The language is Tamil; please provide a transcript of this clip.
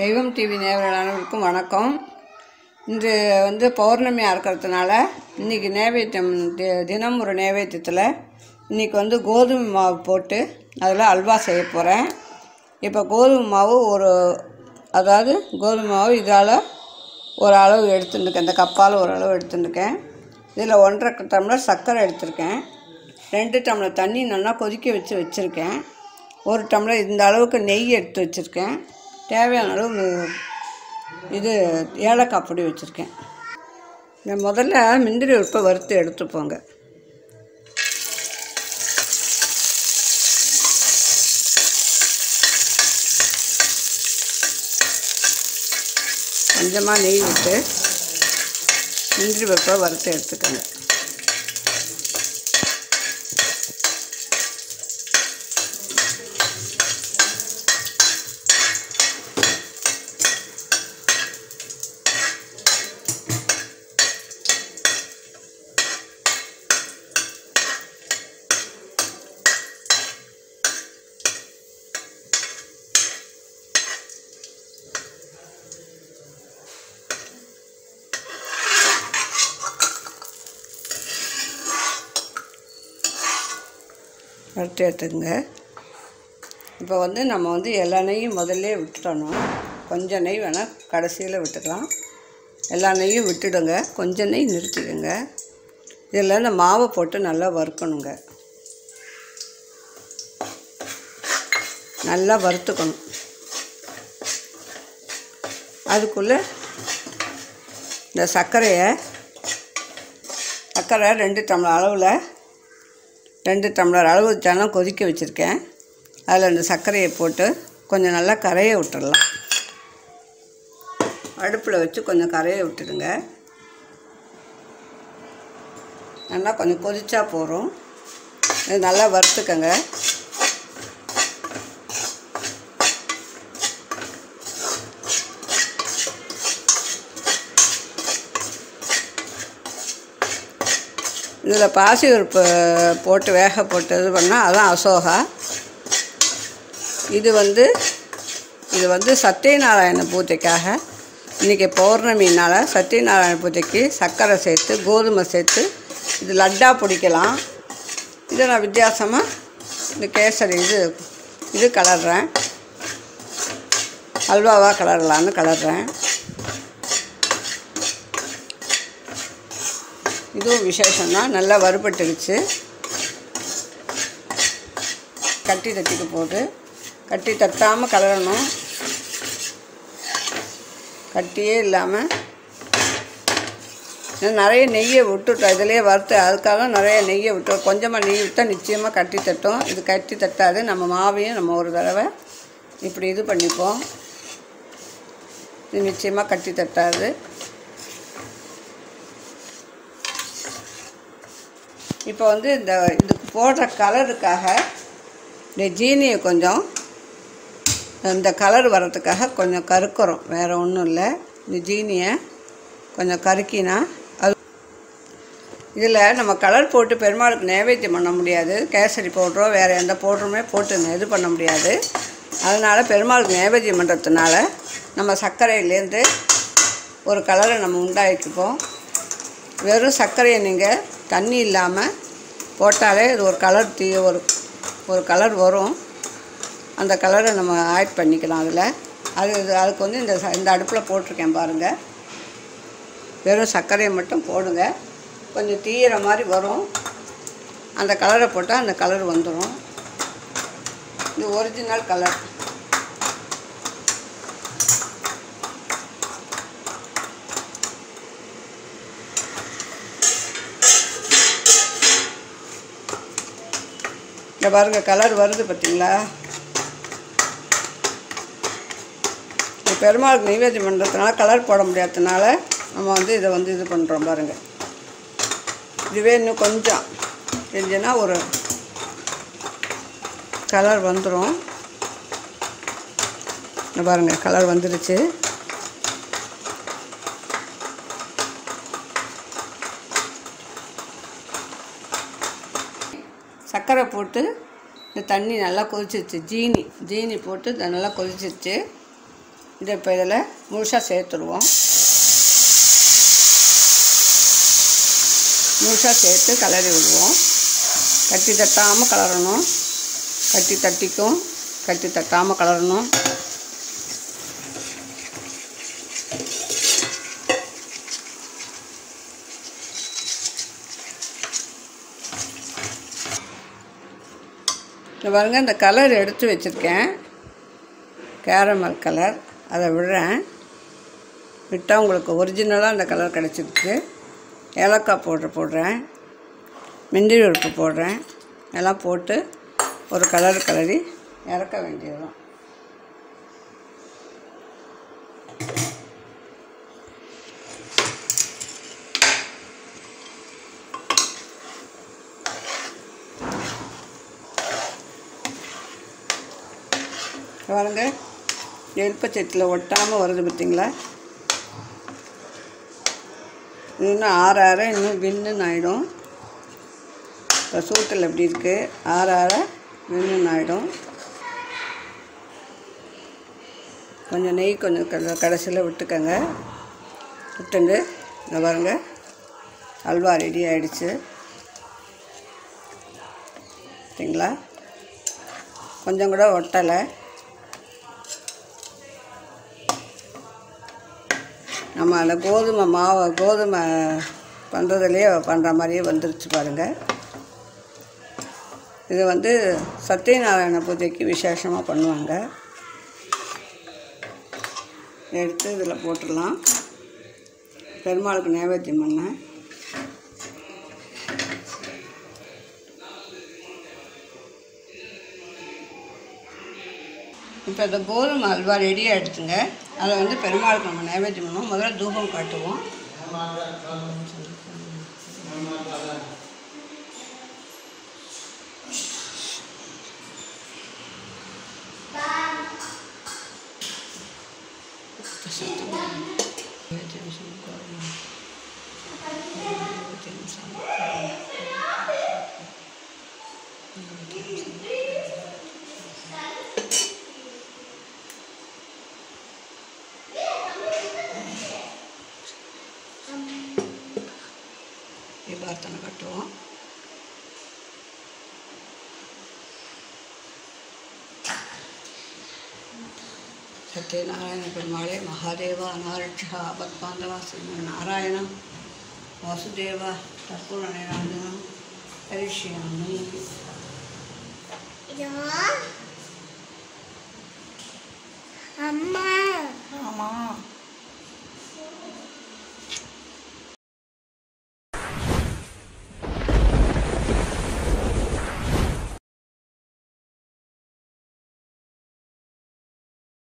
தெய்வம் டிவி நேவர்கள் அனைவருக்கும் வணக்கம். இன்று வந்து பௌர்ணமியாக இருக்கிறதுனால இன்றைக்கி நேவேத்தியம் தி- தினம் ஒரு நேவேத்தியத்தில் இன்றைக்கி வந்து கோதுமை மாவு போட்டு அதில் அல்வா செய்ய போகிறேன் இப்போ கோதுமை மாவு ஒரு அதாவது கோதுமை மாவு இதால் ஒரு அளவு எடுத்துட்டுருக்கேன். இந்த கப்பால் ஒரு அளவு எடுத்துட்டுருக்கேன். இதில் ஒன்றரை டம்ளர் சர்க்கரை எடுத்திருக்கேன். ரெண்டு டம்ளர் தண்ணி நல்லா கொதிக்க வச்சு வச்சுருக்கேன். ஒரு டம்ளர் இந்த அளவுக்கு நெய் எடுத்து வச்சுருக்கேன். தேவையான அளவு இது ஏலக்காய் பொடி வச்சுருக்கேன். இந்த முதல்ல முந்திரி உப்பை வறுத்து எடுத்துப்போங்க. கொஞ்சமாக நெய் விட்டு முந்திரி பருப்பை வறுத்து எடுத்துக்கோங்க. வறுத்து எடுத்துக்கங்க. இப்போ வந்து நம்ம வந்து எல்லா நெய்யும் முதல்ல விட்டுறணும் கொஞ்சம் நெய் வேணால் கடைசியில் விட்டுக்கலாம். எல்லா நெய்யும் விட்டுடுங்க. கொஞ்சம் நெய் நிறுத்திடுங்க. இதில் இந்த மாவை போட்டு நல்லா வறுக்கணுங்க. நல்லா வறுத்துக்கணும். அதுக்குள்ளே இந்த சர்க்கரையை சர்க்கரை ரெண்டு டம்ளர் அளவில் ரெண்டு டம்ளர் அளவு ஜனம் கொதிக்க வச்சுருக்கேன். அதில் இந்த சர்க்கரையை போட்டு கொஞ்சம் நல்லா கரையை விட்டுடலாம் அடுப்பில் வச்சு கொஞ்சம் கரையை விட்டுடுங்க. நல்லா கொஞ்சம் கொதிச்சா போகிறோம் இது நல்லா வறுத்துக்கங்க. இதில் பாசி பருப்பு போட்டு வேக போட்டு இது பண்ணால் அதான் அசோகா. இது வந்து இது வந்து சத்யநாராயண பூஜைக்காக. இன்றைக்கி பௌர்ணமினால் சத்யநாராயண பூஜைக்கு சர்க்கரை சேர்த்து கோதுமை சேர்த்து இது லட்டாக பிடிக்கலாம். இதை நான் வித்தியாசமாக இந்த கேசரி இது இது கலர்றேன். அல்வாவாக கலரலான்னு கலர்றேன். இதுவும் விசேஷம்தான். நல்லா வறுபட்டுருச்சு. கட்டி தட்டிக்க போட்டு. கட்டி தட்டாமல் கலரணும். கட்டியே இல்லாமல் நிறைய நெய்யை விட்டுட்டோம். இதிலே வறுத்து அதுக்காக நிறைய நெய்யை விட்டோம் கொஞ்சமாக நெய் விட்டால் நிச்சயமாக கட்டி தட்டும். இது கட்டி தட்டாது. நம்ம மாவையும் நம்ம ஒரு தடவை இப்படி இது பண்ணிப்போம். இது நிச்சயமாக கட்டி தட்டாது. இப்போ வந்து இந்த இதுக்கு போடுற கலருக்காக இந்த ஜீனியை கொஞ்சம் இந்த கலர் வர்றதுக்காக கொஞ்சம் கருக்கிறோம். வேறு ஒன்றும் இல்லை. இந்த ஜீனியை கொஞ்சம் கருக்கினா அது இதில் நம்ம கலர் போட்டு பெருமாளுக்கு நைவேத்தியம் பண்ண முடியாது. கேசரி பவுட்ரோ வேறு எந்த பவுட்ருமே போட்டு இது பண்ண முடியாது. அதனால் பெருமாளுக்கு நைவேத்தியம் பண்ணுறதுனால நம்ம சர்க்கரையிலேருந்து ஒரு கலரை நம்ம உண்டாக்கிப்போம். வெறும் சர்க்கரையை நீங்கள் தண்ணி இல்லாமல் போட்டாலே இது ஒரு கலர் தீ ஒரு ஒரு கலர் வரும். அந்த கலரை நம்ம ஆட் பண்ணிக்கலாம் அதில். அது அதுக்கு வந்து இந்த ச- இந்த அடுப்பில் போட்டிருக்கேன் பாருங்கள் வெறும் சர்க்கரையை மட்டும் போடுங்க. கொஞ்சம் தீயிற மாதிரி வரும். அந்த கலரை போட்டால் அந்த கலர் வந்துடும் இது ஒரிஜினல் கலர் இங்கே பாருங்கள் கலர் வருது பார்த்தீங்களா பெருமாளுக்கு நைவேத்தியம் பண்ணுறதுனால கலர் போட முடியாததுனால நம்ம வந்து இதை வந்து இது பண்ணுறோம் பாருங்கள் இதுவே இன்னும் கொஞ்சம் செஞ்சுன்னா ஒரு கலர் வந்துடும் இங்க பாருங்கள் கலர் வந்துடுச்சு சர்க்கரை போட்டு இந்த தண்ணி நல்லா கொதிச்சிருச்சு. ஜீனி ஜீனி போட்டு இதை நல்லா கொதிச்சிருச்சு. இதை இப்போ இதில் முழுசாக சேர்த்துருவோம். முழுசாக சேர்த்து கலரி விடுவோம். கட்டி தட்டாமல் கலரணும் கட்டி தட்டிக்கும் கட்டி தட்டாமல் கலரணும் இந்த பாருங்க இந்த கலர் எடுத்து வச்சுருக்கேன். Caramel colour. அதை விடுறேன். விட்டால் உங்களுக்கு ஒரிஜினலாக அந்த கலர் கிடச்சிருக்கு. ஏலக்காய் பவுட்ரு போடுறேன். மிந்திரி உறுப்பு போடுறேன். எல்லாம் போட்டு ஒரு கலர் கலரி இறக்க வேண்டியதுதான். பாருங்க. எலுப்பச்சட்டியில் ஒட்டாமல் வருது பார்த்தீங்களா இன்னும் ஆற ஆற இன்னும் விண்ணுன்னு ஆகிடும் இப்போ சூட்டில் எப்படி இருக்குது ஆற ஆற விண்ணுன்னு ஆகிடும் கொஞ்சம் நெய் கொஞ்சம் கடைசியில் விட்டுக்கோங்க. விட்டுண்டு இந்த பாருங்க. அல்வா ரெடி ஆகிடுச்சு சரிங்களா கொஞ்சம் கூட ஒட்டலை. நம்ம அதில் கோதுமை மாவை கோதுமை பண்ணுறதுலேயே பண்ணுற மாதிரியே வந்துருச்சு பாருங்கள் இது வந்து சத்யநாராயண பூஜைக்கு விசேஷமாக பண்ணுவாங்க. எடுத்து இதில் போட்டுடலாம். பெருமாளுக்கு நைவேத்தியம் பண்ணேன் இப்போ இந்த கோதுமை அல்வா ரெடி ஆகிடுச்சுங்க அதை வந்து பெருமாளுக்கு நம்ம நைவேத்தியம் பண்ணுவோம். முதல்ல தூபம் காட்டுவோம். தீபார்த்தனை बर्तन कटो सत्यनारायण पेमा महादेव अनारक्ष पत्पांडव श्री नारायण वासुदेव तत्पूर्ण अम्मा